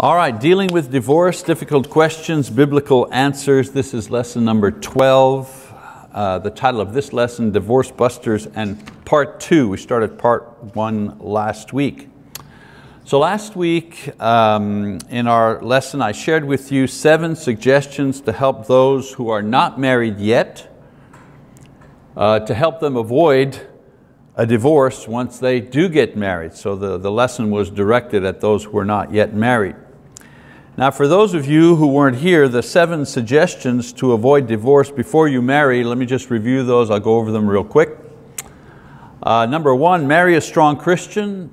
All right, dealing with divorce, difficult questions, biblical answers. This is lesson number 12. Uh, the title of this lesson, Divorce Busters, and part two. We started part one last week. So last week um, in our lesson, I shared with you seven suggestions to help those who are not married yet, uh, to help them avoid a divorce once they do get married. So the, the lesson was directed at those who are not yet married. Now for those of you who weren't here, the seven suggestions to avoid divorce before you marry, let me just review those, I'll go over them real quick. Uh, number one, marry a strong Christian.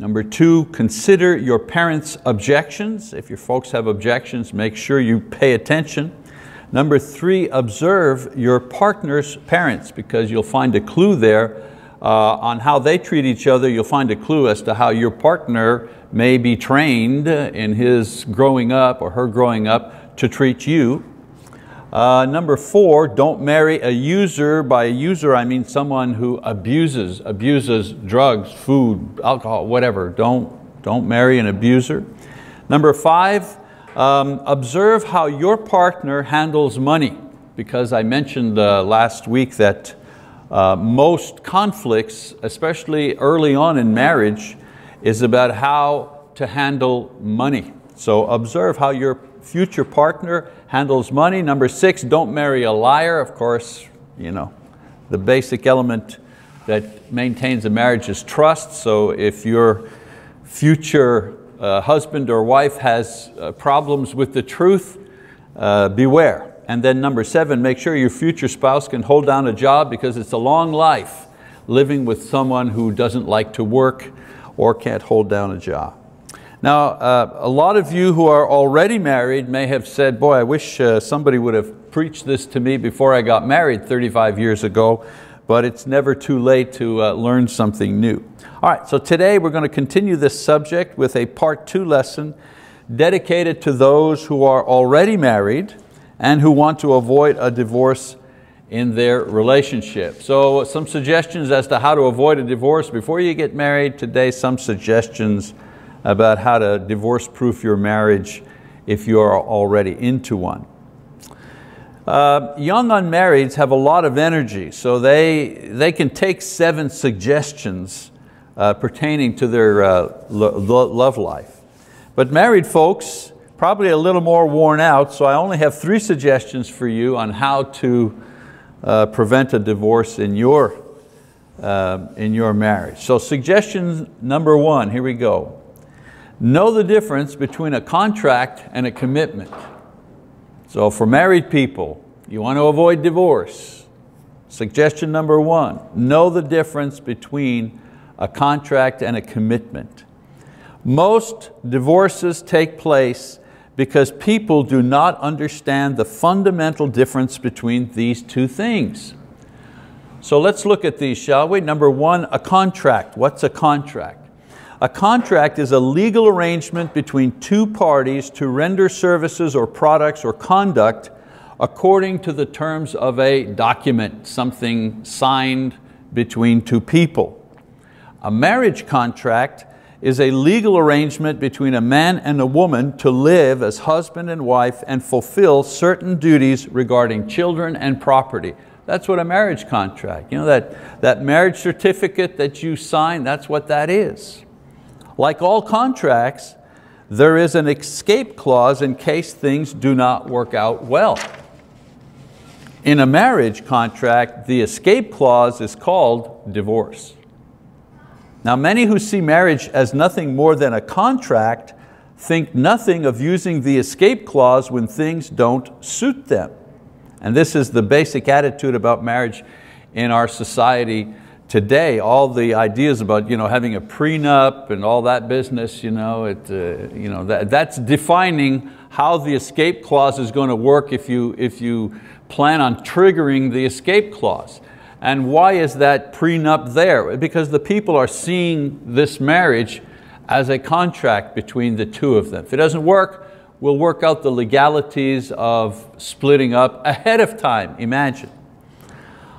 Number two, consider your parents' objections. If your folks have objections, make sure you pay attention. Number three, observe your partner's parents because you'll find a clue there uh, on how they treat each other. You'll find a clue as to how your partner may be trained in his growing up or her growing up to treat you. Uh, number four, don't marry a user. By a user, I mean someone who abuses, abuses drugs, food, alcohol, whatever. Don't, don't marry an abuser. Number five, um, observe how your partner handles money because I mentioned uh, last week that uh, most conflicts, especially early on in marriage, is about how to handle money. So observe how your future partner handles money. Number six, don't marry a liar. Of course, you know, the basic element that maintains a marriage is trust. So if your future uh, husband or wife has uh, problems with the truth, uh, beware. And then number seven, make sure your future spouse can hold down a job because it's a long life living with someone who doesn't like to work or can't hold down a job. Now, uh, a lot of you who are already married may have said, boy, I wish uh, somebody would have preached this to me before I got married 35 years ago, but it's never too late to uh, learn something new. All right, so today we're going to continue this subject with a part two lesson dedicated to those who are already married and who want to avoid a divorce in their relationship. So some suggestions as to how to avoid a divorce before you get married. Today some suggestions about how to divorce-proof your marriage if you are already into one. Uh, young unmarrieds have a lot of energy, so they, they can take seven suggestions uh, pertaining to their uh, lo love life. But married folks, probably a little more worn out, so I only have three suggestions for you on how to uh, prevent a divorce in your, uh, in your marriage. So suggestion number one, here we go. Know the difference between a contract and a commitment. So for married people, you want to avoid divorce. Suggestion number one, know the difference between a contract and a commitment. Most divorces take place because people do not understand the fundamental difference between these two things. So let's look at these, shall we? Number one, a contract. What's a contract? A contract is a legal arrangement between two parties to render services or products or conduct according to the terms of a document, something signed between two people. A marriage contract is a legal arrangement between a man and a woman to live as husband and wife and fulfill certain duties regarding children and property. That's what a marriage contract, you know, that, that marriage certificate that you sign, that's what that is. Like all contracts, there is an escape clause in case things do not work out well. In a marriage contract, the escape clause is called divorce. Now many who see marriage as nothing more than a contract think nothing of using the escape clause when things don't suit them. And this is the basic attitude about marriage in our society today. All the ideas about you know, having a prenup and all that business, you know, it, uh, you know, that, that's defining how the escape clause is going to work if you, if you plan on triggering the escape clause. And why is that prenup there? Because the people are seeing this marriage as a contract between the two of them. If it doesn't work, we'll work out the legalities of splitting up ahead of time, imagine.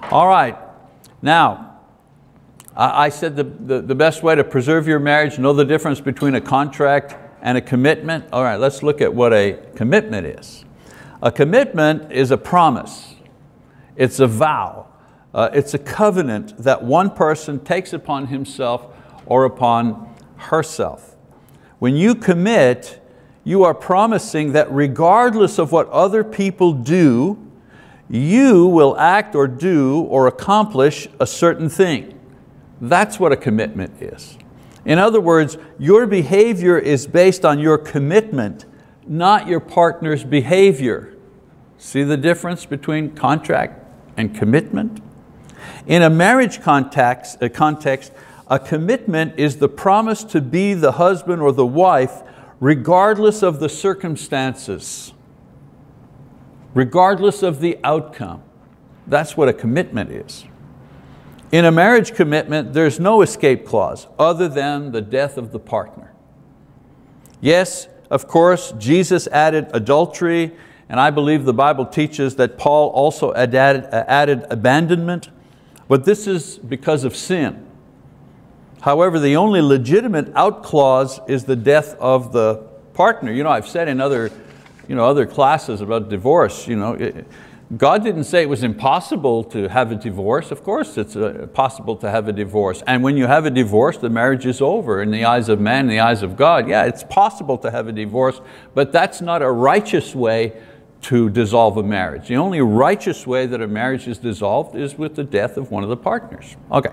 All right, now, I said the, the, the best way to preserve your marriage, know the difference between a contract and a commitment. All right, let's look at what a commitment is. A commitment is a promise. It's a vow. Uh, it's a covenant that one person takes upon himself or upon herself. When you commit, you are promising that regardless of what other people do, you will act or do or accomplish a certain thing. That's what a commitment is. In other words, your behavior is based on your commitment, not your partner's behavior. See the difference between contract and commitment? In a marriage context, a, context, a commitment is the promise to be the husband or the wife regardless of the circumstances, regardless of the outcome. That's what a commitment is. In a marriage commitment, there's no escape clause other than the death of the partner. Yes, of course, Jesus added adultery, and I believe the Bible teaches that Paul also added, uh, added abandonment, but this is because of sin. However, the only legitimate out clause is the death of the partner. You know, I've said in other, you know, other classes about divorce, you know, it, God didn't say it was impossible to have a divorce. Of course it's uh, possible to have a divorce. And when you have a divorce, the marriage is over in the eyes of man, in the eyes of God. Yeah, it's possible to have a divorce, but that's not a righteous way to dissolve a marriage. The only righteous way that a marriage is dissolved is with the death of one of the partners. Okay,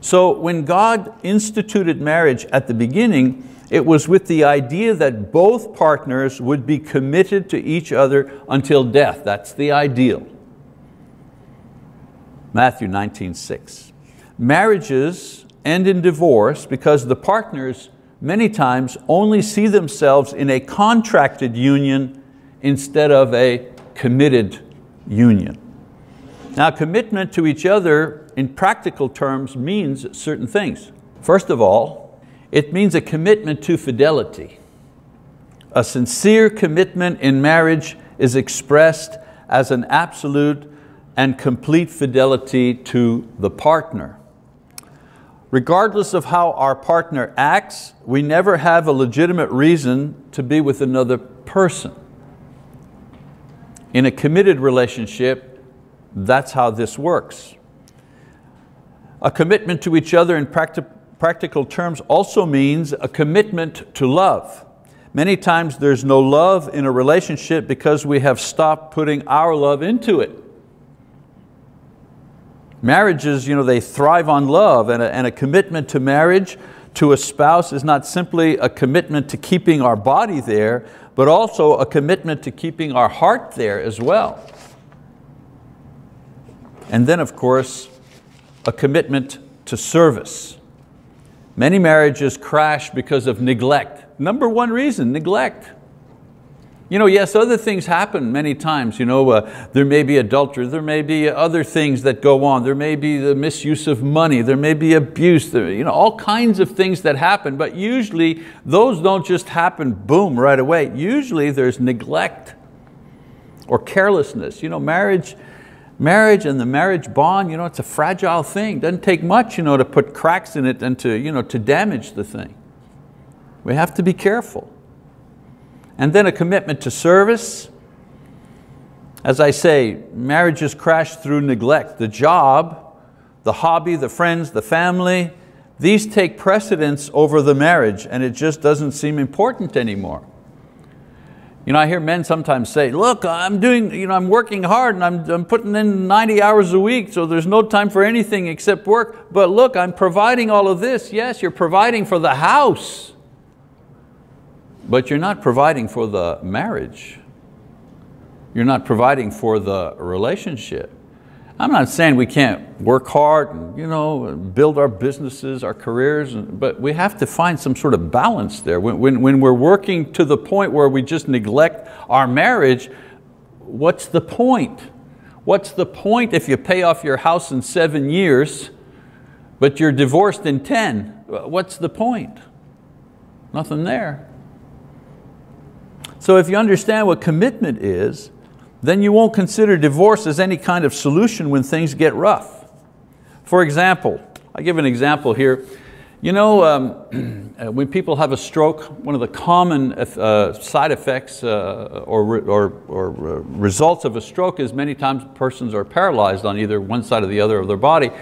so when God instituted marriage at the beginning, it was with the idea that both partners would be committed to each other until death. That's the ideal. Matthew 19, 6. Marriages end in divorce because the partners many times only see themselves in a contracted union instead of a committed union. Now commitment to each other in practical terms means certain things. First of all, it means a commitment to fidelity. A sincere commitment in marriage is expressed as an absolute and complete fidelity to the partner. Regardless of how our partner acts, we never have a legitimate reason to be with another person. In a committed relationship, that's how this works. A commitment to each other in practice practical terms also means a commitment to love. Many times there's no love in a relationship because we have stopped putting our love into it. Marriages, you know, they thrive on love and a, and a commitment to marriage to a spouse is not simply a commitment to keeping our body there, but also a commitment to keeping our heart there as well. And then of course, a commitment to service. Many marriages crash because of neglect. Number one reason, neglect. You know, yes, other things happen many times. You know, uh, there may be adultery, there may be other things that go on, there may be the misuse of money, there may be abuse, there, you know, all kinds of things that happen, but usually those don't just happen boom right away. Usually there's neglect or carelessness. You know, marriage, marriage and the marriage bond, you know, it's a fragile thing. Doesn't take much you know, to put cracks in it and to, you know, to damage the thing. We have to be careful. And then a commitment to service. As I say, marriages crash through neglect. The job, the hobby, the friends, the family, these take precedence over the marriage and it just doesn't seem important anymore. You know, I hear men sometimes say, look, I'm doing, you know, I'm working hard and I'm, I'm putting in 90 hours a week, so there's no time for anything except work. But look, I'm providing all of this. Yes, you're providing for the house, but you're not providing for the marriage. You're not providing for the relationship. I'm not saying we can't work hard and you know, build our businesses, our careers, but we have to find some sort of balance there. When, when, when we're working to the point where we just neglect our marriage, what's the point? What's the point if you pay off your house in seven years, but you're divorced in 10? What's the point? Nothing there. So if you understand what commitment is, then you won't consider divorce as any kind of solution when things get rough. For example, I give an example here. You know, um, uh, when people have a stroke, one of the common uh, side effects uh, or, or, or uh, results of a stroke is many times persons are paralyzed on either one side or the other of their body.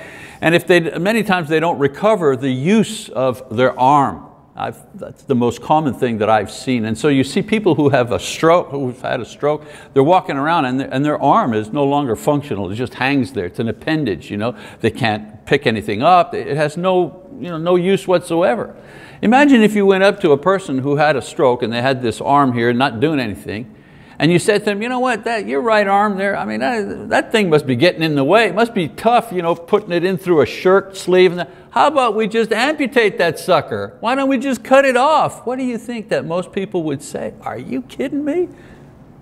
And if they, many times they don't recover the use of their arm. I've, that's the most common thing that I've seen. And so you see people who have a stroke, who've had a stroke, they're walking around and, and their arm is no longer functional. It just hangs there. It's an appendage. You know? They can't pick anything up. It has no, you know, no use whatsoever. Imagine if you went up to a person who had a stroke and they had this arm here not doing anything, and you said to them, you know what, that, your right arm there, I mean, that, that thing must be getting in the way. It must be tough, you know, putting it in through a shirt sleeve. And how about we just amputate that sucker? Why don't we just cut it off? What do you think that most people would say? Are you kidding me?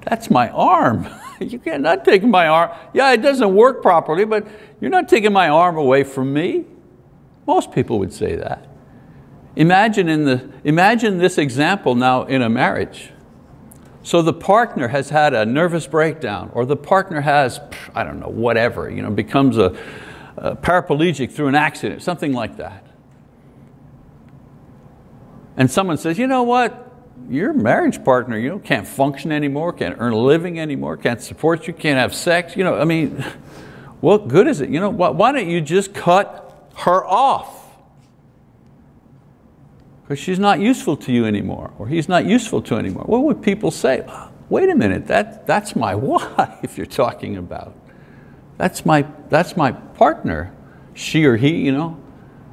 That's my arm. you cannot take my arm. Yeah, it doesn't work properly, but you're not taking my arm away from me. Most people would say that. Imagine, in the, imagine this example now in a marriage. So the partner has had a nervous breakdown or the partner has, I don't know, whatever, you know, becomes a, a paraplegic through an accident, something like that. And someone says, you know what, your marriage partner you know, can't function anymore, can't earn a living anymore, can't support you, can't have sex. You know, I mean, what good is it? You know, why don't you just cut her off? Because she's not useful to you anymore, or he's not useful to anymore. What would people say? Wait a minute, that, that's my wife you're talking about. That's my, that's my partner, she or he, you know.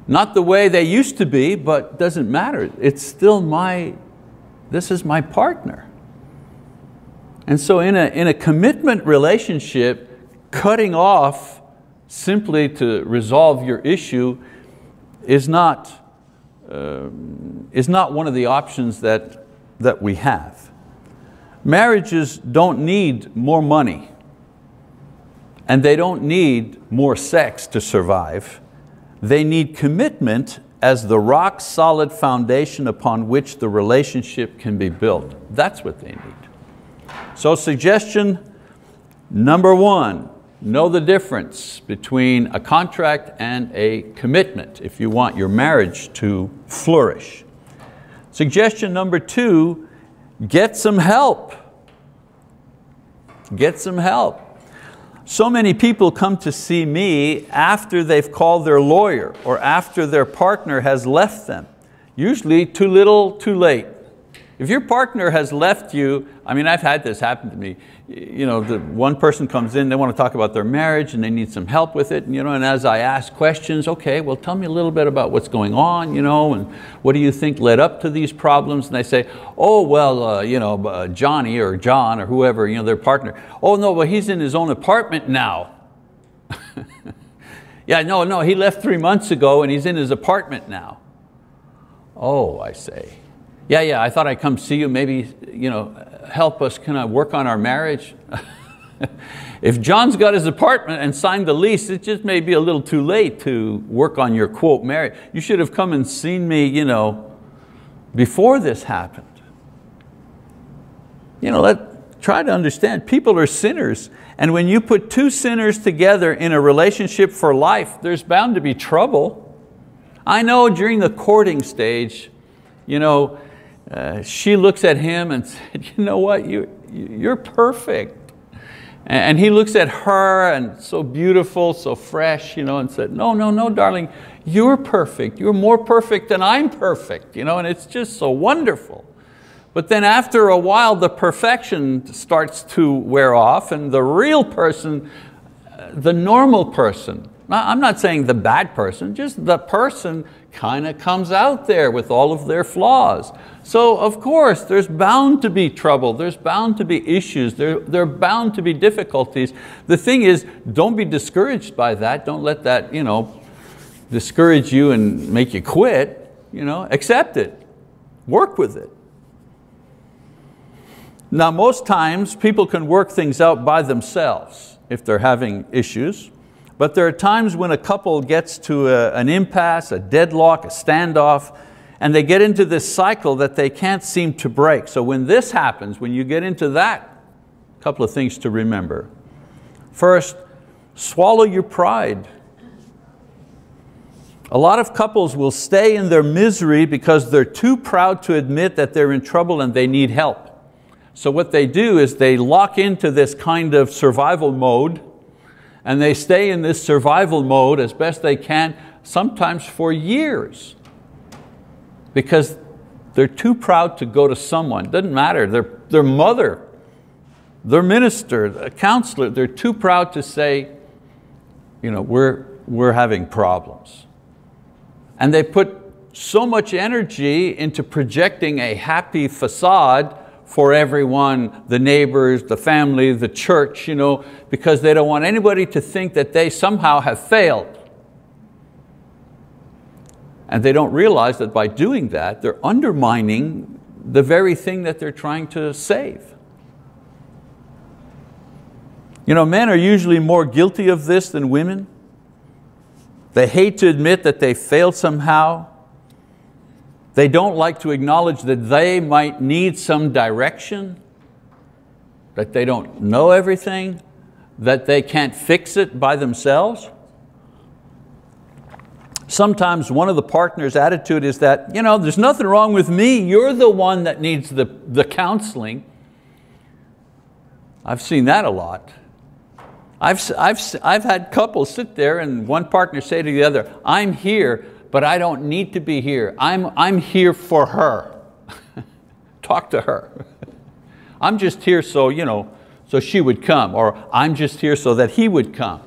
Not the way they used to be, but doesn't matter. It's still my, this is my partner. And so in a, in a commitment relationship, cutting off simply to resolve your issue is not uh, is not one of the options that, that we have. Marriages don't need more money and they don't need more sex to survive. They need commitment as the rock solid foundation upon which the relationship can be built. That's what they need. So suggestion number one, Know the difference between a contract and a commitment if you want your marriage to flourish. Suggestion number two, get some help. Get some help. So many people come to see me after they've called their lawyer or after their partner has left them. Usually too little, too late. If your partner has left you, I mean, I've had this happen to me. You know, the one person comes in, they want to talk about their marriage and they need some help with it. And, you know, and as I ask questions, okay, well, tell me a little bit about what's going on, you know, and what do you think led up to these problems? And they say, oh, well, uh, you know, uh, Johnny or John or whoever, you know, their partner. Oh, no, well, he's in his own apartment now. yeah, no, no, he left three months ago and he's in his apartment now. Oh, I say yeah, yeah, I thought I'd come see you, maybe you know, help us kind of work on our marriage. if John's got his apartment and signed the lease, it just may be a little too late to work on your quote marriage. You should have come and seen me you know, before this happened. You know, let, try to understand, people are sinners. And when you put two sinners together in a relationship for life, there's bound to be trouble. I know during the courting stage, you know, uh, she looks at him and said, you know what, you, you're perfect. And he looks at her and so beautiful, so fresh, you know, and said, no, no, no, darling, you're perfect. You're more perfect than I'm perfect, you know, and it's just so wonderful. But then after a while, the perfection starts to wear off and the real person, the normal person, I'm not saying the bad person, just the person kind of comes out there with all of their flaws. So of course, there's bound to be trouble, there's bound to be issues, there, there are bound to be difficulties. The thing is, don't be discouraged by that, don't let that you know, discourage you and make you quit. You know, accept it, work with it. Now most times people can work things out by themselves if they're having issues. But there are times when a couple gets to a, an impasse, a deadlock, a standoff, and they get into this cycle that they can't seem to break. So when this happens, when you get into that, a couple of things to remember. First, swallow your pride. A lot of couples will stay in their misery because they're too proud to admit that they're in trouble and they need help. So what they do is they lock into this kind of survival mode and they stay in this survival mode as best they can, sometimes for years, because they're too proud to go to someone. Doesn't matter, their, their mother, their minister, a counselor, they're too proud to say, you know, we're, we're having problems. And they put so much energy into projecting a happy facade for everyone, the neighbors, the family, the church, you know, because they don't want anybody to think that they somehow have failed. And they don't realize that by doing that, they're undermining the very thing that they're trying to save. You know, men are usually more guilty of this than women. They hate to admit that they failed somehow. They don't like to acknowledge that they might need some direction, that they don't know everything, that they can't fix it by themselves. Sometimes one of the partner's attitude is that, you know, there's nothing wrong with me, you're the one that needs the, the counseling. I've seen that a lot. I've, I've, I've had couples sit there and one partner say to the other, I'm here, but I don't need to be here. I'm, I'm here for her. Talk to her. I'm just here so, you know, so she would come, or I'm just here so that he would come.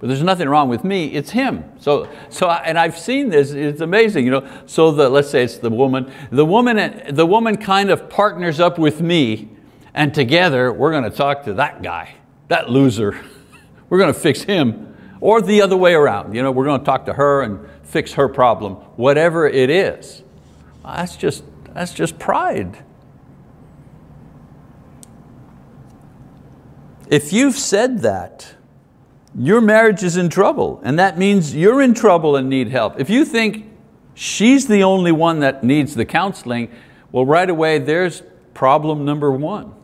But there's nothing wrong with me, it's him. So, so and I've seen this, it's amazing. You know, so the, let's say it's the woman. The woman, the woman kind of partners up with me, and together we're going to talk to that guy that loser. We're going to fix him. Or the other way around. You know, we're going to talk to her and fix her problem, whatever it is. That's just, that's just pride. If you've said that, your marriage is in trouble, and that means you're in trouble and need help. If you think she's the only one that needs the counseling, well, right away, there's problem number one.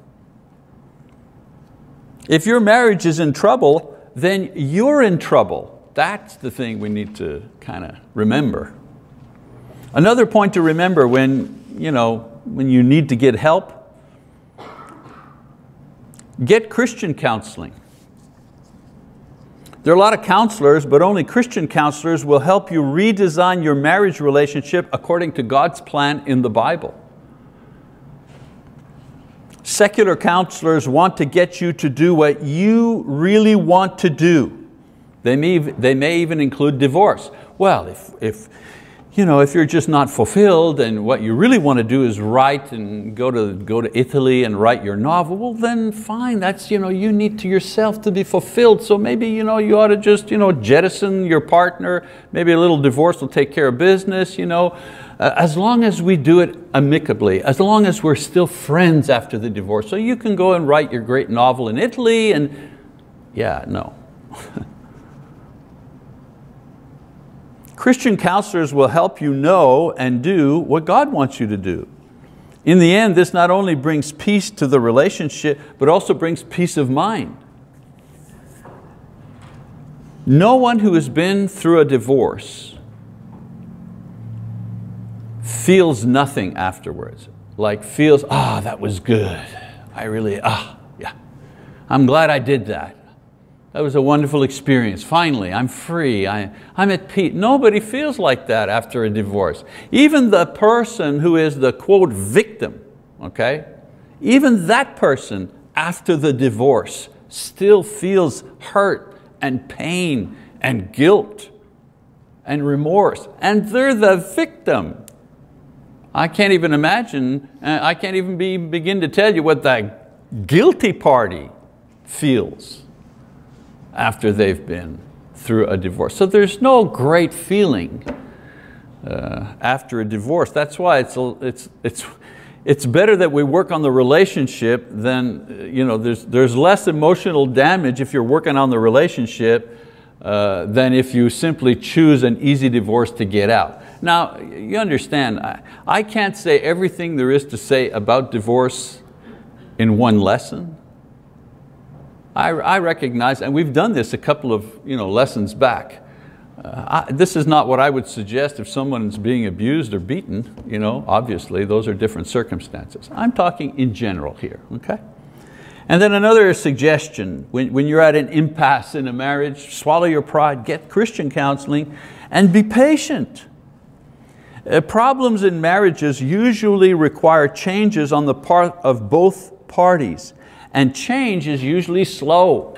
If your marriage is in trouble, then you're in trouble. That's the thing we need to kind of remember. Another point to remember when you, know, when you need to get help, get Christian counseling. There are a lot of counselors, but only Christian counselors will help you redesign your marriage relationship according to God's plan in the Bible. Secular counselors want to get you to do what you really want to do. They may, they may even include divorce. Well, if, if, you know, if you're just not fulfilled and what you really want to do is write and go to, go to Italy and write your novel, well then fine, that's, you know, you need to yourself to be fulfilled. So maybe you, know, you ought to just you know, jettison your partner, maybe a little divorce will take care of business. You know. Uh, as long as we do it amicably, as long as we're still friends after the divorce. So you can go and write your great novel in Italy and yeah, no. Christian counselors will help you know and do what God wants you to do. In the end, this not only brings peace to the relationship, but also brings peace of mind. No one who has been through a divorce feels nothing afterwards. Like feels, ah, oh, that was good. I really, ah, yeah. I'm glad I did that. That was a wonderful experience. Finally, I'm free, I, I'm at peace. Nobody feels like that after a divorce. Even the person who is the quote victim, okay? Even that person after the divorce still feels hurt and pain and guilt and remorse. And they're the victim. I can't even imagine, uh, I can't even be, begin to tell you what that guilty party feels after they've been through a divorce. So there's no great feeling uh, after a divorce. That's why it's, it's, it's, it's better that we work on the relationship than, you know, there's, there's less emotional damage if you're working on the relationship uh, than if you simply choose an easy divorce to get out. Now, you understand, I, I can't say everything there is to say about divorce in one lesson. I, I recognize, and we've done this a couple of you know, lessons back, Uh, I, this is not what I would suggest if someone's being abused or beaten, you know, obviously those are different circumstances. I'm talking in general here, okay? And then another suggestion, when, when you're at an impasse in a marriage, swallow your pride, get Christian counseling and be patient. Uh, problems in marriages usually require changes on the part of both parties and change is usually slow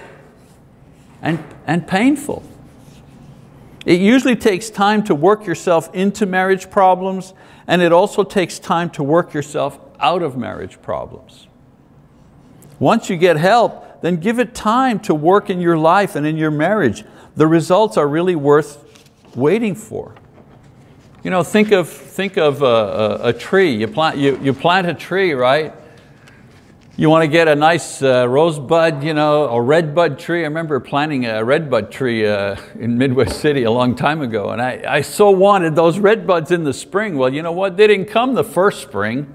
and, and painful. It usually takes time to work yourself into marriage problems and it also takes time to work yourself out of marriage problems. Once you get help, then give it time to work in your life and in your marriage. The results are really worth waiting for. You know, think of, think of a, a, a tree. You plant, you, you plant a tree, right? You want to get a nice uh, rosebud, you know, a redbud tree. I remember planting a redbud tree uh, in Midwest City a long time ago, and I, I so wanted those redbuds in the spring. Well, you know what? They didn't come the first spring.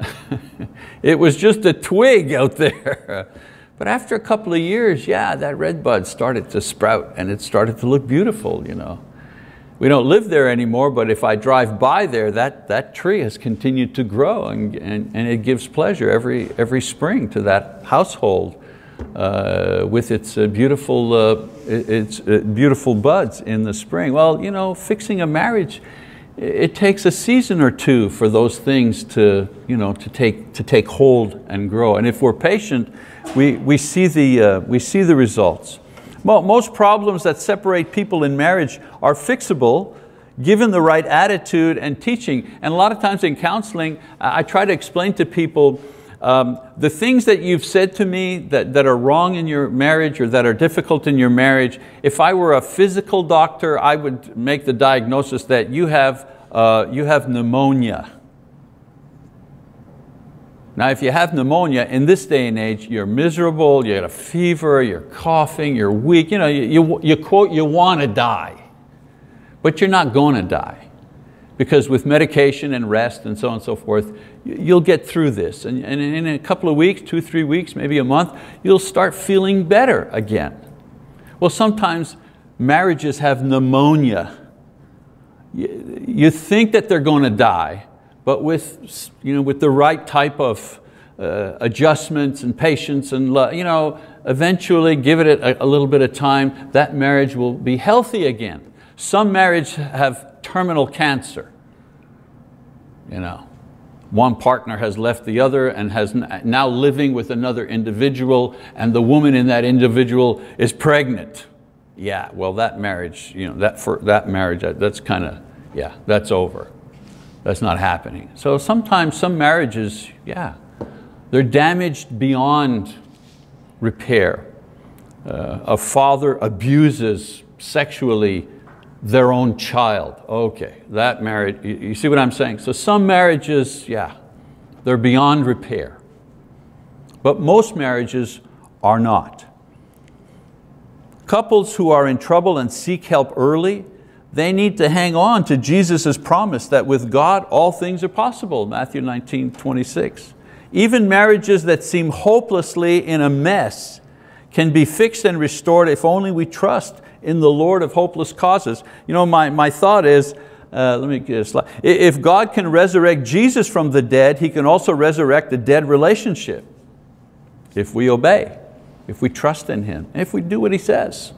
it was just a twig out there. But after a couple of years, yeah, that redbud started to sprout and it started to look beautiful. You know. We don't live there anymore, but if I drive by there, that, that tree has continued to grow and, and, and it gives pleasure every, every spring to that household uh, with its, uh, beautiful, uh, its uh, beautiful buds in the spring. Well, you know, fixing a marriage, it takes a season or two for those things to, you know, to, take, to take hold and grow. And if we're patient, we, we, see, the, uh, we see the results. Well, most problems that separate people in marriage are fixable given the right attitude and teaching. And a lot of times in counseling, I try to explain to people um, the things that you've said to me that, that are wrong in your marriage or that are difficult in your marriage, if I were a physical doctor, I would make the diagnosis that you have, uh, you have pneumonia. Now if you have pneumonia, in this day and age, you're miserable, you got a fever, you're coughing, you're weak, you, know, you, you, you quote, you want to die. But you're not going to die. Because with medication and rest and so on and so forth, you'll get through this. And, and in a couple of weeks, two, three weeks, maybe a month, you'll start feeling better again. Well, sometimes marriages have pneumonia. You think that they're going to die, but with, you know, with the right type of uh, adjustments and patience and love, you know, eventually give it a, a little bit of time, that marriage will be healthy again. Some marriages have terminal cancer. You know, one partner has left the other and has now living with another individual and the woman in that individual is pregnant. Yeah, well that marriage, you know, that, for, that marriage, that's kind of, yeah, that's over. That's not happening. So sometimes some marriages, yeah, they're damaged beyond repair. Uh, a father abuses sexually their own child. Okay, that marriage, you, you see what I'm saying? So some marriages, yeah, they're beyond repair. But most marriages are not. Couples who are in trouble and seek help early they need to hang on to Jesus' promise that with God all things are possible, Matthew 19, 26. Even marriages that seem hopelessly in a mess can be fixed and restored if only we trust in the Lord of hopeless causes. You know, my, my thought is, uh, let me get a slide. If God can resurrect Jesus from the dead, He can also resurrect a dead relationship if we obey, if we trust in Him, if we do what He says.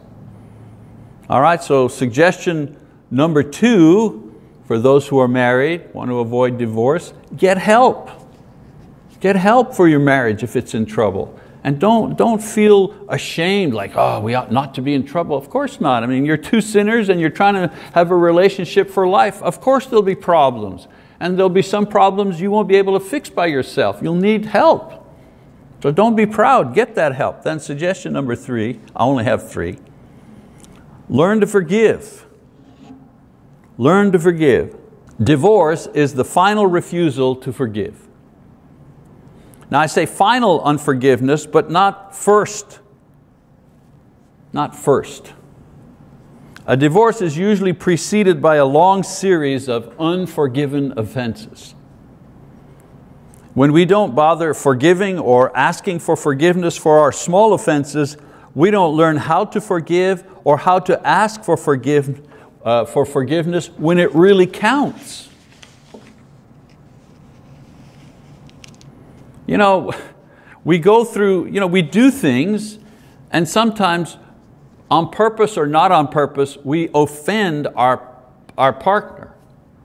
All right, so suggestion Number two, for those who are married, want to avoid divorce, get help. Get help for your marriage if it's in trouble. And don't, don't feel ashamed like, oh, we ought not to be in trouble. Of course not. I mean, you're two sinners and you're trying to have a relationship for life. Of course there'll be problems. And there'll be some problems you won't be able to fix by yourself. You'll need help. So don't be proud, get that help. Then suggestion number three, I only have three. Learn to forgive. Learn to forgive. Divorce is the final refusal to forgive. Now I say final unforgiveness, but not first. Not first. A divorce is usually preceded by a long series of unforgiven offenses. When we don't bother forgiving or asking for forgiveness for our small offenses, We don't learn how to forgive or how to ask for, forgive, uh, for forgiveness when it really counts. You know, we go through, you know, we do things and sometimes on purpose or not on purpose, we offend our, our partner.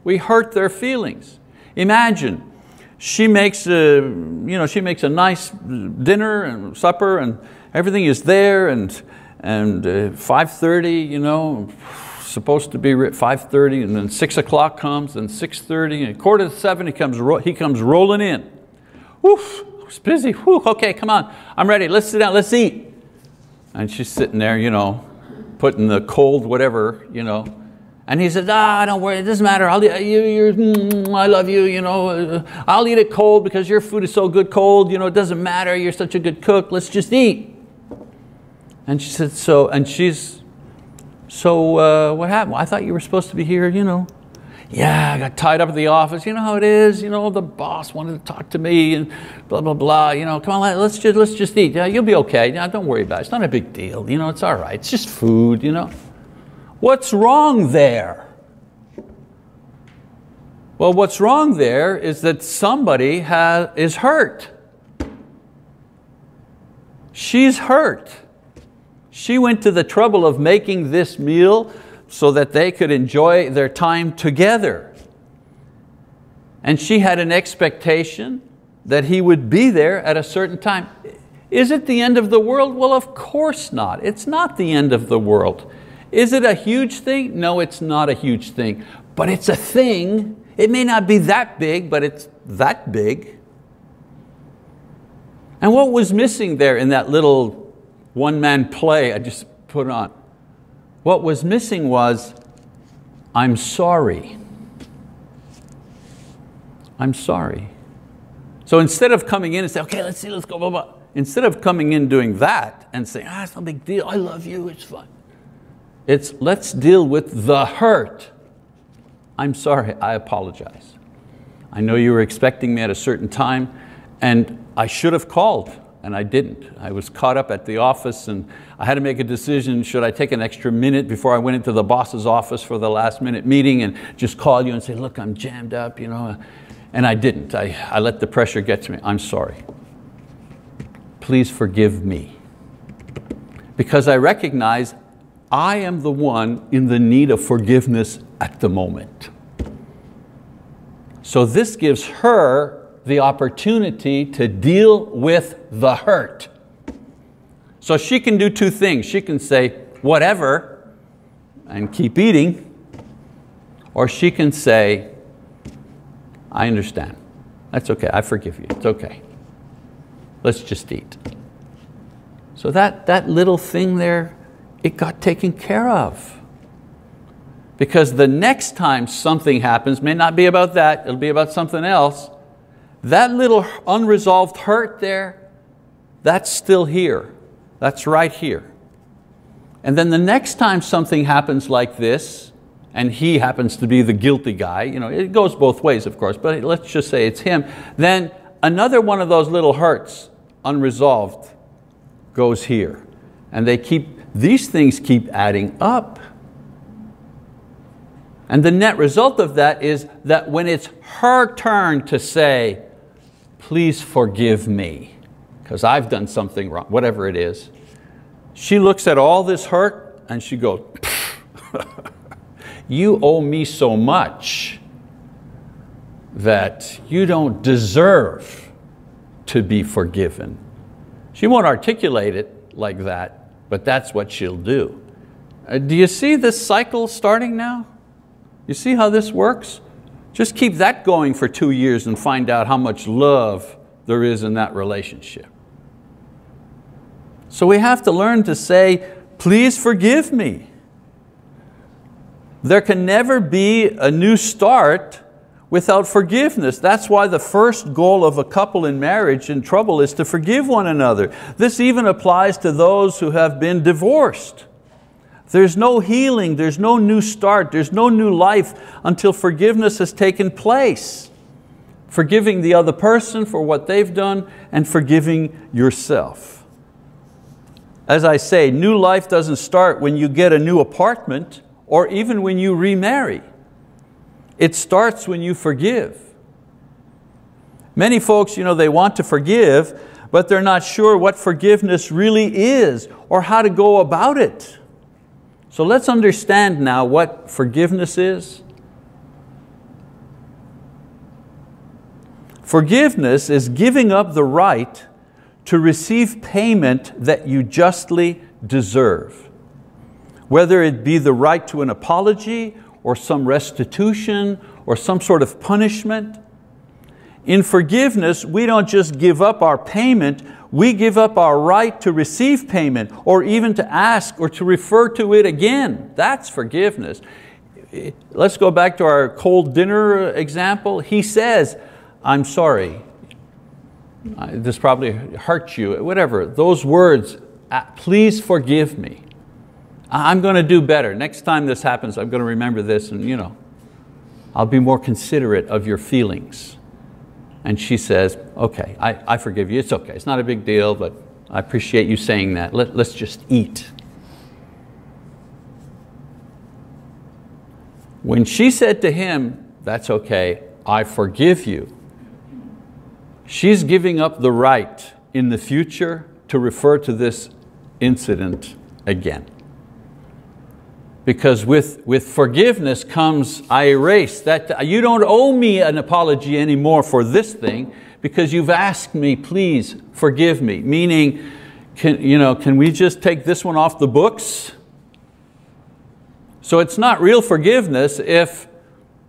We hurt their feelings. Imagine, she makes, a, you know, she makes a nice dinner and supper and everything is there and, and uh, 5.30, you know, supposed to be 5.30 and then 6 o'clock comes and 6.30 and quarter to 7 he comes, he comes rolling in. Woof, it's busy, Whew, okay, come on, I'm ready, let's sit down, let's eat. And she's sitting there, you know, putting the cold whatever, you know, and he says, ah, don't worry, it doesn't matter. I'll, you, mm, I love you, you know. I'll eat it cold because your food is so good cold. You know, it doesn't matter. You're such a good cook. Let's just eat. And she said, so, and she's, so uh, what happened? I thought you were supposed to be here, you know. Yeah, I got tied up at the office. You know how it is. You know, the boss wanted to talk to me and blah, blah, blah. You know, come on, let's just, let's just eat. Yeah, you'll be okay. Yeah, don't worry about it. It's not a big deal. You know, it's all right. It's just food, you know. What's wrong there? Well, what's wrong there is that somebody has, is hurt. She's hurt. She went to the trouble of making this meal so that they could enjoy their time together. And she had an expectation that he would be there at a certain time. Is it the end of the world? Well, of course not. It's not the end of the world. Is it a huge thing? No, it's not a huge thing, but it's a thing. It may not be that big, but it's that big. And what was missing there in that little one-man play I just put on? What was missing was, I'm sorry. I'm sorry. So instead of coming in and say, okay, let's see, let's go, blah, blah. Instead of coming in doing that and saying, ah, it's no big deal, I love you, it's fine. It's let's deal with the hurt. I'm sorry, I apologize. I know you were expecting me at a certain time and I should have called and I didn't. I was caught up at the office and I had to make a decision, should I take an extra minute before I went into the boss's office for the last minute meeting and just call you and say, look, I'm jammed up, you know. And I didn't, I, I let the pressure get to me. I'm sorry. Please forgive me. Because I recognize I am the one in the need of forgiveness at the moment. So this gives her the opportunity to deal with the hurt. So she can do two things. She can say, whatever, and keep eating, or she can say, I understand. That's okay, I forgive you, it's okay. Let's just eat. So that, that little thing there it got taken care of. Because the next time something happens, may not be about that, it'll be about something else, that little unresolved hurt there, that's still here. That's right here. And then the next time something happens like this, and he happens to be the guilty guy, you know, it goes both ways, of course, but let's just say it's him, then another one of those little hurts, unresolved, goes here. And they keep these things keep adding up. And the net result of that is that when it's her turn to say, please forgive me, because I've done something wrong, whatever it is, she looks at all this hurt and she goes, you owe me so much that you don't deserve to be forgiven. She won't articulate it like that, but that's what she'll do. Uh, do you see this cycle starting now? You see how this works? Just keep that going for two years and find out how much love there is in that relationship. So we have to learn to say, please forgive me. There can never be a new start without forgiveness. That's why the first goal of a couple in marriage in trouble is to forgive one another. This even applies to those who have been divorced. There's no healing, there's no new start, there's no new life until forgiveness has taken place. Forgiving the other person for what they've done and forgiving yourself. As I say, new life doesn't start when you get a new apartment or even when you remarry. It starts when you forgive. Many folks, you know, they want to forgive, but they're not sure what forgiveness really is or how to go about it. So let's understand now what forgiveness is. Forgiveness is giving up the right to receive payment that you justly deserve. Whether it be the right to an apology or some restitution or some sort of punishment. In forgiveness, we don't just give up our payment, we give up our right to receive payment or even to ask or to refer to it again. That's forgiveness. Let's go back to our cold dinner example. He says, I'm sorry, this probably hurt you, whatever. Those words, please forgive me. I'm going to do better. Next time this happens, I'm going to remember this and you know, I'll be more considerate of your feelings. And she says, okay, I, I forgive you, it's okay, it's not a big deal, but I appreciate you saying that. Let, let's just eat. When she said to him, that's okay, I forgive you, She's giving up the right in the future to refer to this incident again. Because with, with forgiveness comes, I erase that, you don't owe me an apology anymore for this thing because you've asked me, please forgive me. Meaning, can, you know, can we just take this one off the books? So it's not real forgiveness if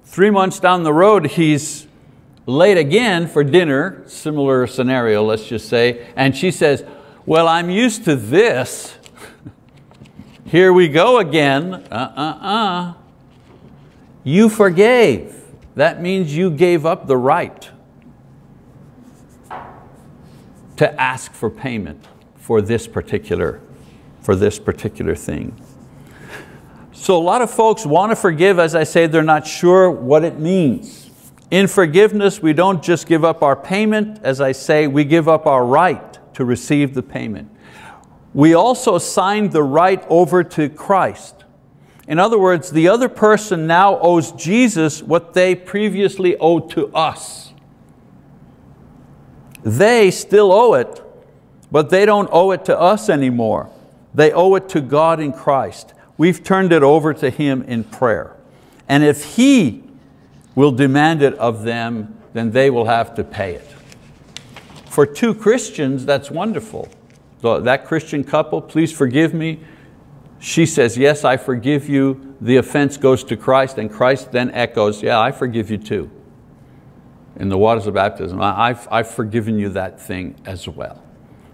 three months down the road he's late again for dinner, similar scenario, let's just say, and she says, well, I'm used to this. Here we go again. Uh-uh-uh. You forgave. That means you gave up the right to ask for payment for this particular, for this particular thing. So a lot of folks want to forgive, as I say, they're not sure what it means. In forgiveness, we don't just give up our payment, as I say, we give up our right to receive the payment. We also sign the right over to Christ. In other words, the other person now owes Jesus what they previously owed to us. They still owe it, but they don't owe it to us anymore. They owe it to God in Christ. We've turned it over to Him in prayer. And if He will demand it of them, then they will have to pay it. For two Christians, that's wonderful. So that Christian couple, please forgive me. She says, yes, I forgive you. The offense goes to Christ and Christ then echoes, yeah, I forgive you too. In the waters of baptism, I've, I've forgiven you that thing as well.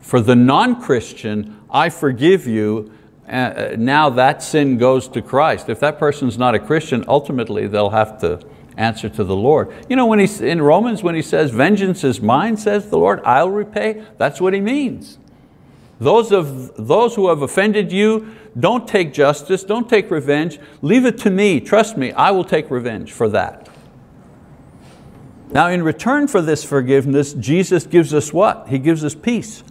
For the non-Christian, I forgive you, uh, now that sin goes to Christ. If that person's not a Christian, ultimately they'll have to answer to the Lord. You know, when he's, in Romans, when he says, vengeance is mine, says the Lord, I'll repay, that's what he means. Those, of, those who have offended you, don't take justice, don't take revenge, leave it to me, trust me, I will take revenge for that. Now in return for this forgiveness, Jesus gives us what? He gives us peace.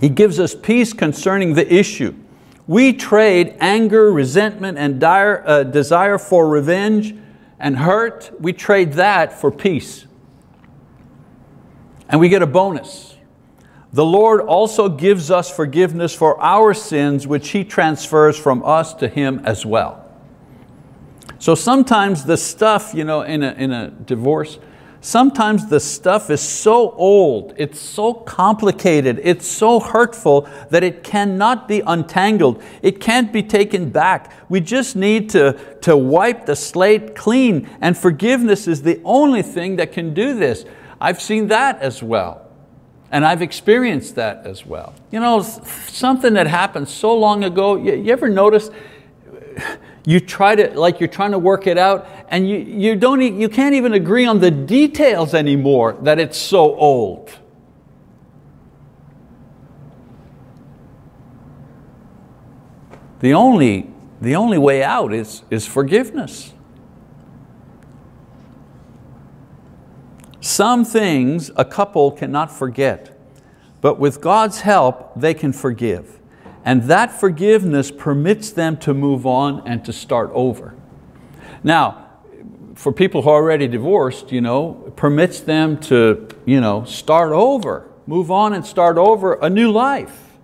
He gives us peace concerning the issue. We trade anger, resentment, and dire, uh, desire for revenge and hurt, we trade that for peace. And we get a bonus. The Lord also gives us forgiveness for our sins, which He transfers from us to Him as well. So sometimes the stuff you know, in, a, in a divorce, Sometimes the stuff is so old, it's so complicated, it's so hurtful that it cannot be untangled. It can't be taken back. We just need to, to wipe the slate clean and forgiveness is the only thing that can do this. I've seen that as well. And I've experienced that as well. You know, something that happened so long ago, you, you ever notice you try to, like you're trying to work it out and you, you, don't, you can't even agree on the details anymore that it's so old. The only, the only way out is, is forgiveness. Some things a couple cannot forget. but with God's help, they can forgive. And that forgiveness permits them to move on and to start over. Now, for people who are already divorced, you know, permits them to you know, start over, move on and start over a new life.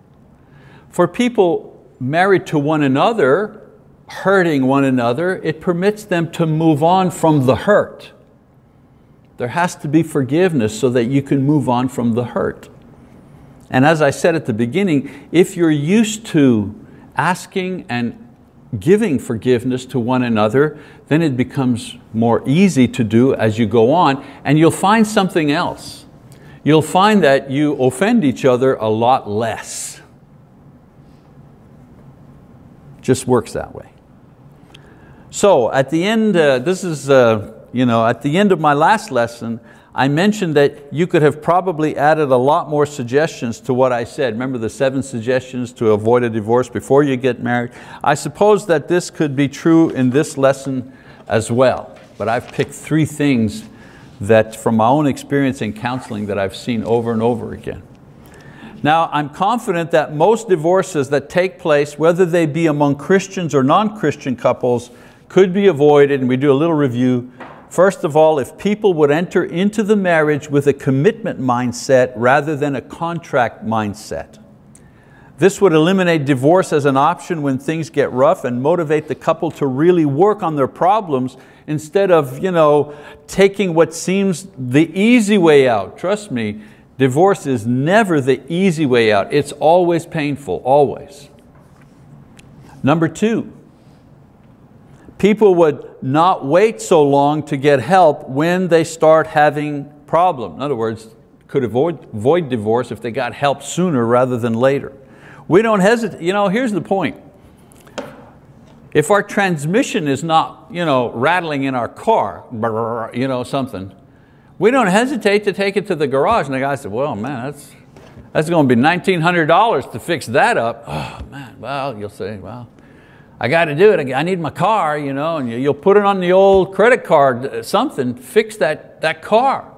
For people married to one another, hurting one another, it permits them to move on from the hurt. There has to be forgiveness so that you can move on from the hurt. And as I said at the beginning, if you're used to asking and giving forgiveness to one another, then it becomes more easy to do as you go on, and you'll find something else. You'll find that you offend each other a lot less. Just works that way. So at the end, uh, this is, uh, you know, at the end of my last lesson, I mentioned that you could have probably added a lot more suggestions to what I said. Remember the seven suggestions to avoid a divorce before you get married? I suppose that this could be true in this lesson as well, but I've picked three things that from my own experience in counseling that I've seen over and over again. Now, I'm confident that most divorces that take place, whether they be among Christians or non-Christian couples, could be avoided, and we do a little review First of all, if people would enter into the marriage with a commitment mindset rather than a contract mindset. This would eliminate divorce as an option when things get rough and motivate the couple to really work on their problems instead of you know, taking what seems the easy way out. Trust me, divorce is never the easy way out. It's always painful, always. Number two, people would not wait so long to get help when they start having problem. In other words, could avoid, avoid divorce if they got help sooner rather than later. We don't hesitate, you know, here's the point. If our transmission is not you know, rattling in our car, you know, something, we don't hesitate to take it to the garage. And the guy said, well, man, that's, that's going to be $1,900 to fix that up. Oh, man, well, you'll say, well, I got to do it, I need my car, you know, and you'll put it on the old credit card, uh, something, fix that, that car.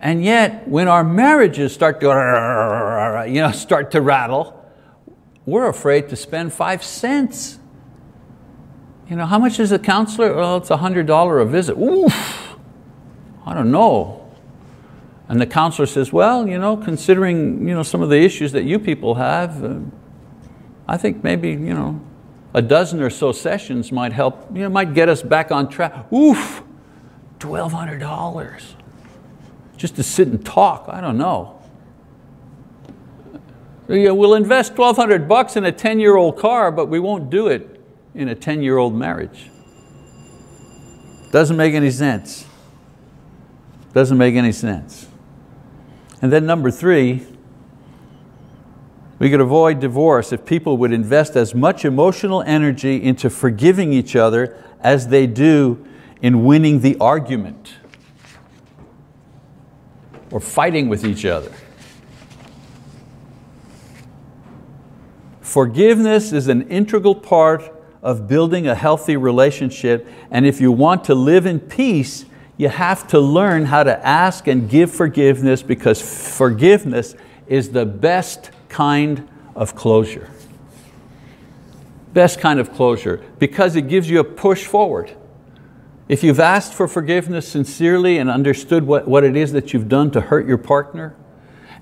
And yet, when our marriages start to, you know, start to rattle, we're afraid to spend five cents. You know, how much is a counselor? Well, it's a $100 a visit. Oof, I don't know. And the counselor says, well, you know, considering you know, some of the issues that you people have, uh, I think maybe, you know, a dozen or so sessions might help, you know, might get us back on track. Oof, $1,200 just to sit and talk, I don't know. We'll invest 1,200 bucks in a 10-year-old car, but we won't do it in a 10-year-old marriage. Doesn't make any sense. Doesn't make any sense. And then number three, we could avoid divorce if people would invest as much emotional energy into forgiving each other as they do in winning the argument or fighting with each other. Forgiveness is an integral part of building a healthy relationship and if you want to live in peace, you have to learn how to ask and give forgiveness because forgiveness is the best kind of closure. Best kind of closure, because it gives you a push forward. If you've asked for forgiveness sincerely and understood what, what it is that you've done to hurt your partner,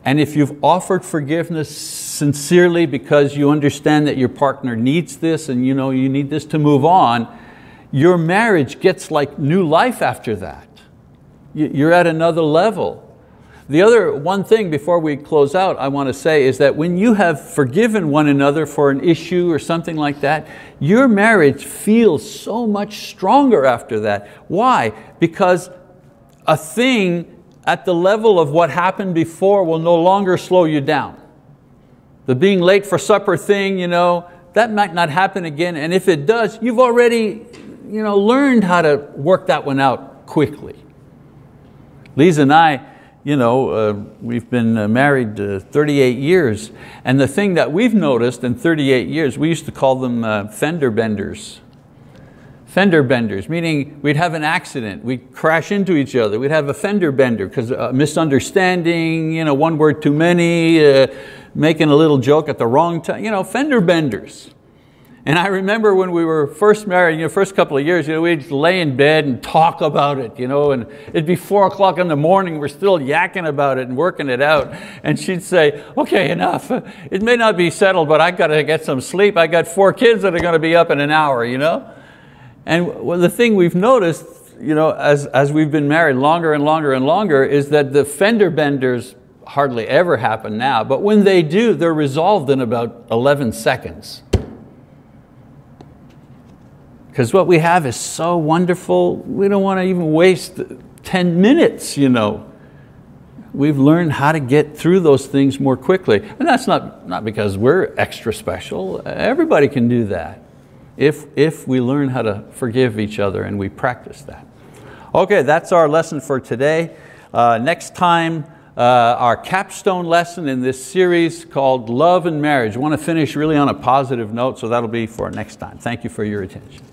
and if you've offered forgiveness sincerely because you understand that your partner needs this and you know you need this to move on, your marriage gets like new life after that. You're at another level. The other one thing before we close out I want to say is that when you have forgiven one another for an issue or something like that, your marriage feels so much stronger after that. Why? Because a thing at the level of what happened before will no longer slow you down. The being late for supper thing, you know, that might not happen again, and if it does, you've already you know, learned how to work that one out quickly. Lisa and I, you know, uh, we've been uh, married uh, 38 years, and the thing that we've noticed in 38 years, we used to call them uh, fender benders. Fender benders, meaning we'd have an accident, we'd crash into each other, we'd have a fender bender because a misunderstanding, you know, one word too many, making a little joke at the wrong time, you know, fender benders. And I remember when we were first married, you know, first couple of years, you know, we'd lay in bed and talk about it, you know, and it'd be four o'clock in the morning, we're still yakking about it and working it out. And she'd say, okay, enough. It may not be settled, but I've got to get some sleep. I got four kids that are going to be up in an hour, you know. And well, the thing we've noticed, you know, as, as we've been married longer and longer and longer, is that the fender benders hardly ever happen now, but when they do, they're resolved in about 11 seconds. Because what we have is so wonderful, we don't want to even waste 10 minutes, you know. We've learned how to get through those things more quickly. And that's not, not because we're extra special. Everybody can do that if, if we learn how to forgive each other and we practice that. Okay, that's our lesson for today. Uh, next time, uh, our capstone lesson in this series called Love and Marriage. I want to finish really on a positive note, so that'll be for next time. Thank you for your attention.